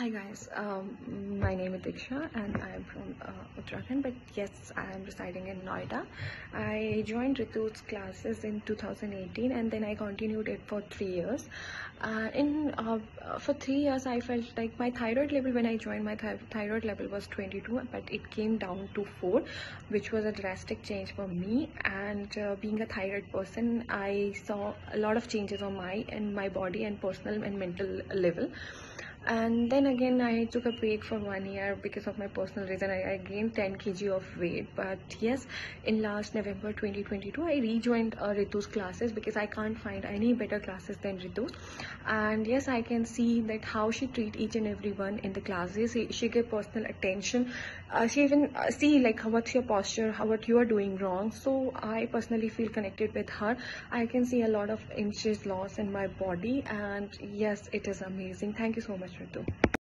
Hi guys, um, my name is Diksha and I am from uh, Uttarakhand but yes I am residing in Noida. I joined Ritu's classes in 2018 and then I continued it for three years. Uh, in uh, for three years I felt like my thyroid level when I joined my th thyroid level was 22 but it came down to 4 which was a drastic change for me and uh, being a thyroid person I saw a lot of changes on my and my body and personal and mental level and then again i took a break for one year because of my personal reason. I, I gained 10 kg of weight. But yes in last november 2022 i rejoined uh, ritu's classes because i can't find any better classes than ritu's and yes i can see that how she treat each and everyone in the classes. She, she give personal attention. Uh, she even uh, see like what's your posture how what you are doing wrong. So i personally feel connected with her. I can see a lot of inches loss in my body. And yes it is amazing. Thank you so much Ritu.